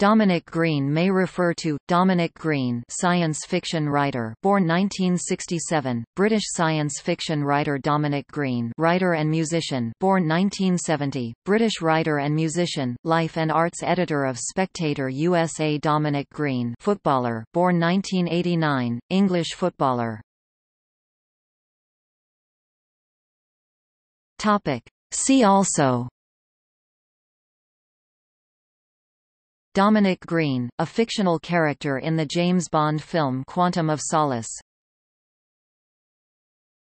Dominic Green may refer to Dominic Green, science fiction writer, born 1967, British science fiction writer Dominic Green, writer and musician, born 1970, British writer and musician, life and arts editor of Spectator USA Dominic Green, footballer, born 1989, English footballer. Topic: See also Dominic Green, a fictional character in the James Bond film Quantum of Solace